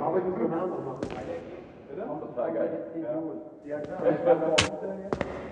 Aber ich muss noch machen. Das war geil. Ja, klar.